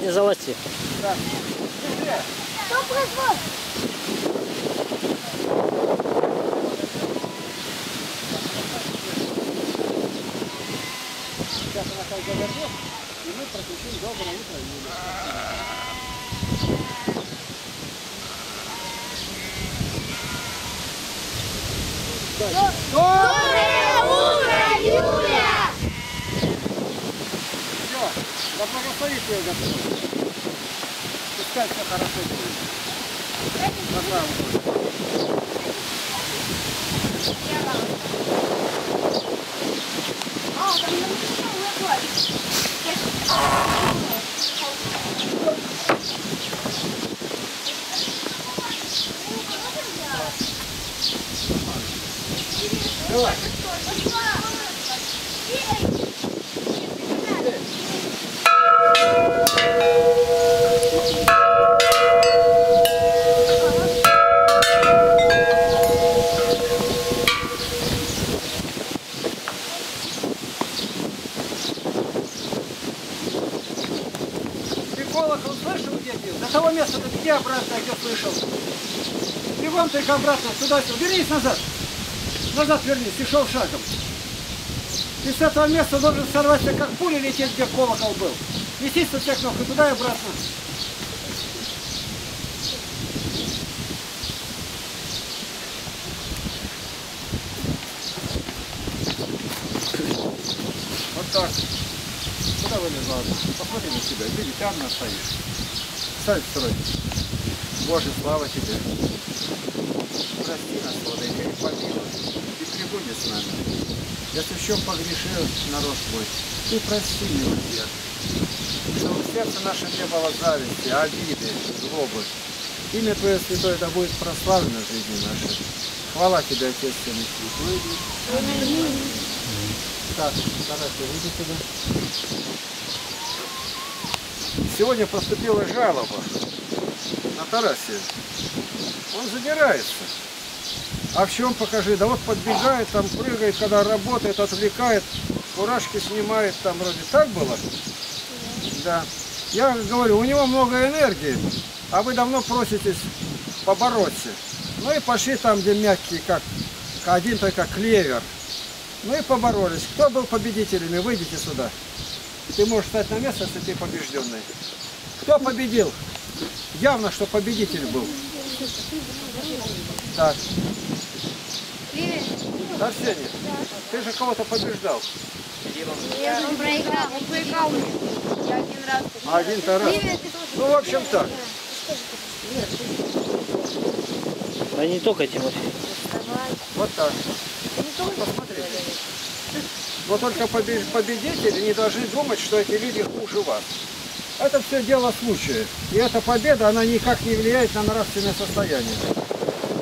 Вперед не залазьте. Кто производ? Сейчас она как завернет, и мы прокричим доброе утро, Юля. Доброе утро, Юля! Все, да благословит ее Господь. Пускай все хорошо будет. На написано Давай. Ты колокол слышал, До того места, до где обратно, где слышал. Бегом только обратно, сюда, сюда. Вернись назад. Назад вернись, и шел шагом. Ты с этого места должен сорваться, как пуля лететь, где колокол был. Несись со всех ног и туда и обратно. Вот так. Куда вылезла? Посмотри на себя. Ты ведь стоишь. Сядь строй. Боже, слава тебе. Прости нас, Владыка, и помилуй. И прибудет с нами. Если в чем погрешил народ твой, ты прости, милостия. Чтобы в сердце наше не было зависти, обиды, злобы. Имя Твое Святое да будет прославлено в жизни нашей. Хвала Тебе, Отец Святой. Так, Тарасия, выйди сюда. Сегодня поступила жалоба на Тарасия. Он задирается. А в чем покажи? Да вот подбегает, там прыгает, когда работает, отвлекает, фуражки снимает, там вроде так было. Да. Я говорю, у него много энергии, а вы давно проситесь побороться. Ну и пошли там, где мягкие, как один только клевер. Ну и поборолись. Кто был победителями? Выйдите сюда. Ты можешь стать на место, если ты побежденный. Кто победил? Явно, что победитель был. Так. Арсений, ты же кого-то побеждал. Я он проиграл, он проиграл мне. Я один раз. Один-то раз. Ну, в общем, так. Да не только Тимофей. Вот так. Посмотрите. Но только побе- победители не должны думать, что эти люди хуже вас. Это все дело случая. И эта победа, она никак не влияет на нравственное состояние.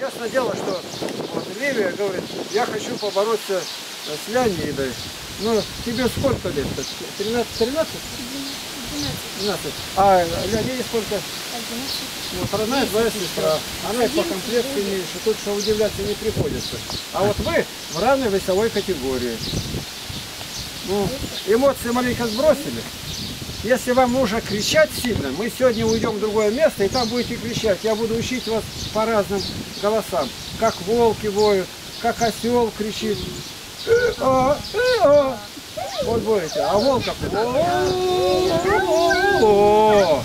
Ясно дело, что вот Левия говорит, я хочу побороться с Леонидой. Ну, тебе сколько лет? 13? 13? 12. А Леониде сколько? Вот родная твоя сестра. Она и по комплекту меньше. Тут что удивляться не приходится. А вот вы в равной весовой категории. Ну, эмоции маленько сбросили. Если вам нужно кричать сильно, мы сегодня уйдем в другое место, и там будете кричать. Я буду учить вас по разным голосам. Как волки воют, как осел кричит. Вот будете. А волк как? «О-о-о».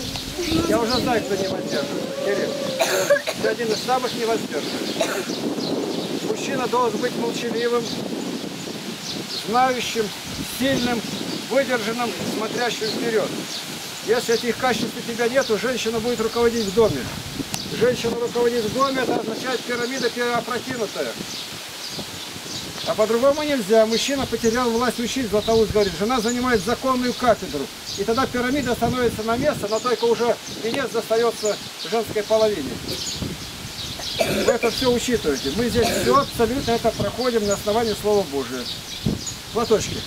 Я уже знаю, кто не. Кирилл, ты один из самых не воздерживающих. Мужчина должен быть молчаливым, знающим, сильным, выдержанным, смотрящим вперед. Если этих качеств у тебя нет, то женщина будет руководить в доме. Женщина руководит в доме, это означает пирамида переопрокинутая. А по-другому нельзя. Мужчина потерял власть учить, Златоуст говорит. Жена занимает законную кафедру. И тогда пирамида становится на место, но только уже венец достается женской половине. Вы это все учитываете. Мы здесь все абсолютно это проходим на основании Слова Божия. Платочки.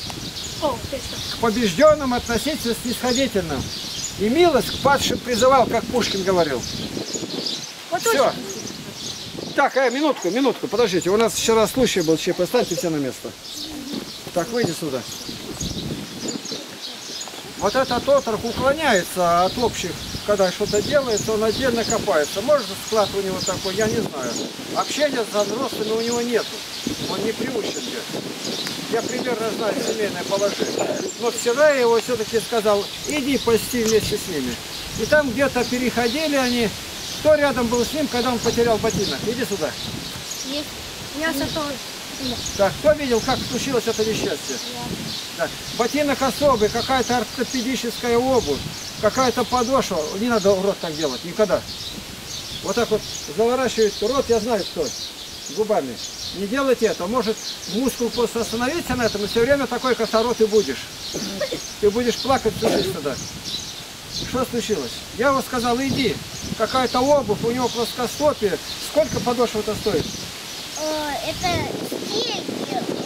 К побежденным относиться снисходительно. И милость к падшим призывал, как Пушкин говорил. Вот Все. Так, э, минутку, минутку, подождите. У нас вчера случай был, ЧП. Станьте все на место. Так, выйди сюда. Вот этот отрок уклоняется от общих, когда что-то делается, он отдельно копается. Может склад у него такой, я не знаю. Общения с взрослыми у него нету. Он не приучен где. Я примерно знаю семейное положение. Но вчера я его все-таки сказал, иди пасти вместе с ними. И там где-то переходили они. Кто рядом был с ним, когда он потерял ботинок? Иди сюда. Есть. Мясо тоже. Так, кто видел, как случилось это несчастье? Да. Ботинок особый, какая-то ортопедическая обувь, какая-то подошва. Не надо рот так делать, никогда. Вот так вот заворачивает рот, я знаю кто, губами. Не делайте это, может мускул просто остановиться на этом, и все время такой косорот и будешь. Ты будешь плакать всю жизнь тогда. Что случилось? Я ему сказал, иди, какая-то обувь, у него плоскостопие. Сколько подошва-то стоит? Э, Это стельки.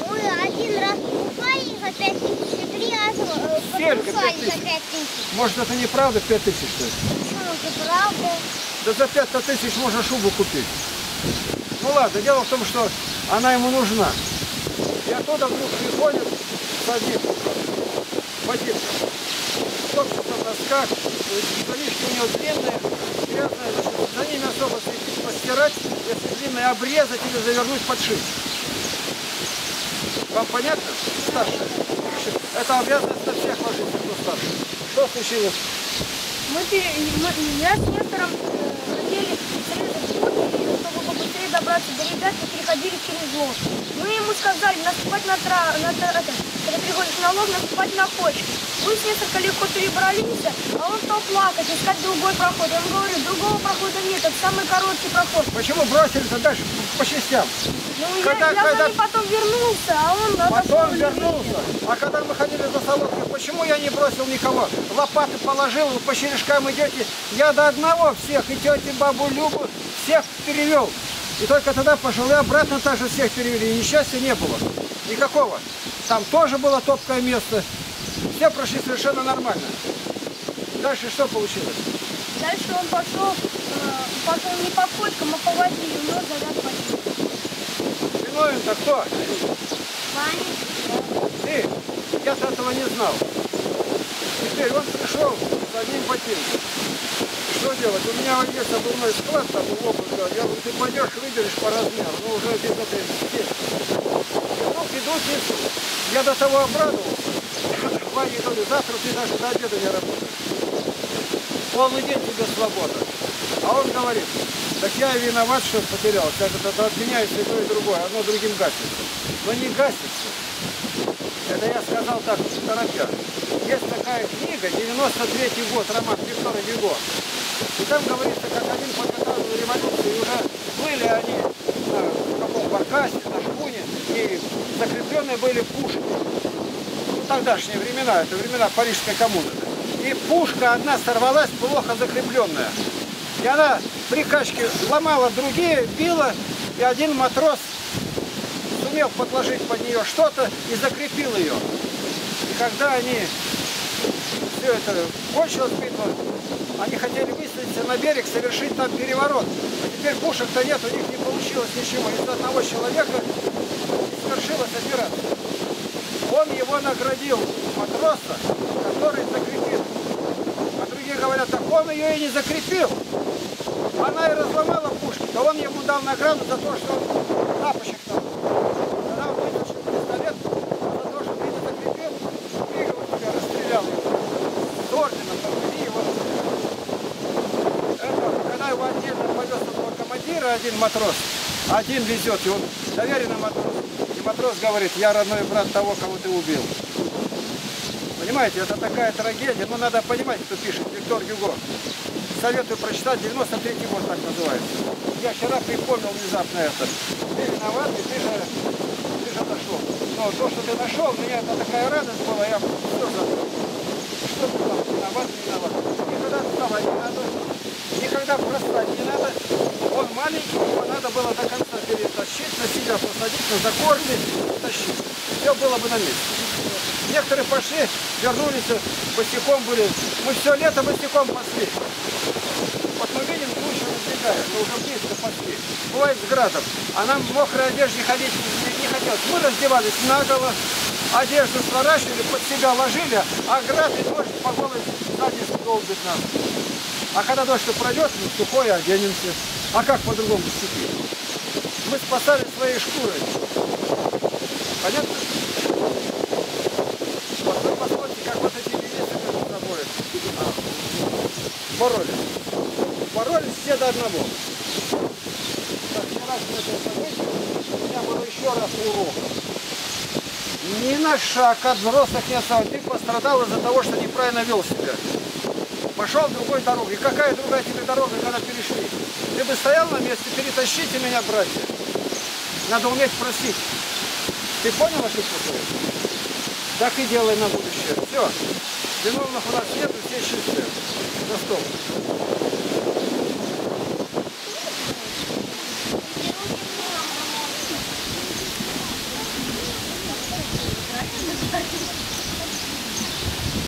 Мы один раз покупали за 5 тысяч, и три раза э, Стелька покупали 5 за тысяч. 5 тысяч. Может это неправда 5 тысяч стоит? Почему это правда? Да за 5 тысяч можно шубу купить. Ну ладно, дело в том, что она ему нужна. И оттуда вдруг приходит с одним ботинком. Топчется в носках, штанишки у него длинные, значит, за ними особо постирать, если длинные обрезать или завернуть, подшить. Вам понятно? Старше. Это обязанность на всех ложится, кто старше. Что случилось? Мы, мы, я с Нестором э, хотели срезать путь, и чтобы побыстрее добраться до ребят, мы переходили через лог. Мы ему сказали наступать на, тра, на тра- это, когда переходишь на лог, наступать на почву. Мы с Нестором легко перебрались, а он стал плакать, искать другой проход. Он говорит, другого прохода нет, это самый короткий проход. Почему бросили-то дальше по частям? Ну, Когда- я, я когда- потом вернулся, а он Потом вернулся. А когда мы ходили за солодкой, почему я не бросил никого? Лопаты положил, вы по черешкам идете. Я до одного всех, и тети, бабу Любу, всех перевел. И только тогда пошел, и обратно также всех перевели. И несчастья не было. Никакого. Там тоже было топкое место. Все прошли совершенно нормально. Дальше что получилось? Дальше он пошел, э, пошел не по кочкам, а по воде, и у него заряд воды. Виновен-то кто? Ваня, Ты, я-то этого не знал. Теперь он пришел с одним ботинком. Что делать? У меня есть обувной склад, там в обувь. Я говорю, ты пойдешь, выберешь по размеру, но уже без этой сети. Ну, иду несу. Я до того обрадовался. Ваня говорю, завтра ты даже до обеда не работаешь. Полный день тебе свобода. А он говорит, так я виноват, что потерялся. Это, это отменяется и то, и другое. Одно другим гасится. Но не гасится. Это я сказал так, торопя. Есть такая книга, 93 год, роман Виктора Гюго. И там говорится, как один подготовил революцию, и уже были они на каком баркасе, на шпуне, и закрепленные были пушки. Ну, тогдашние времена, это времена Парижской коммуны. И пушка одна сорвалась, плохо закрепленная. И она при качке ломала другие, била, и один матрос сумел подложить под нее что-то и закрепил ее. И когда они все это кончилось битва, они хотели на берег, совершить там переворот. А теперь пушек-то нет, у них не получилось ничего. Из одного человека совершилась операция. Он его наградил, матроса, который закрепил. А другие говорят, так он ее и не закрепил. Она и разломала пушки. Да он ему дал награду за то, что он тапочек там. Когда он вытащил пистолет, а за то, что ты не закрепил, приговор тебя расстрелял его. С орденом подвели его. Это, когда его отдельно повез этого командира, один матрос, один везет, и он доверенный матрос. И матрос говорит, я родной брат того, кого ты убил. Понимаете, это такая трагедия. Ну, надо понимать, кто пишет, Виктор Гюго. Советую прочитать, 93-й год так называется. Я вчера припомнил внезапно это. Ты виноват, и ты же, ты же нашел. Но то, что ты нашел, меня это такая радость была, я все забыл. Что ты там, виноват, виноват. Никогда вставать не надо, никогда бросать не надо. Он маленький, его надо было до конца перетащить, на себя посадить, на закорми, тащить. Все было бы на месте. Некоторые пошли, вернулись, босиком были. Мы все лето босиком пасли. Вот мы видим, надвигает, мы уже близко пошли. Бывает с градом. А нам в мокрой одежде ходить не, хотелось. Мы раздевались наголо, одежду сворачивали, под себя ложили, а град и дождь по голой заднице долбит нас. А когда дождь пройдет, мы сухое оденемся. А как по-другому степи? Мы спасали своей шкурой. Понятно? Вот вы посмотрите, как вот эти министры между собой а, боролись. Боролись все до одного. Так, вчерашнее это событие, у меня был еще раз урок. Ни на шаг от взрослых не отставать. Ты пострадал из-за того, что неправильно вел себя. Пошел другой дорогой. Какая другая тебе дорога, когда перешли? Ты бы стоял на месте, перетащите меня, братья. Надо уметь просить. Ты понял ошибку свою? Так и делай на будущее. Все. Виновных у нас нет, все чистые. За стол.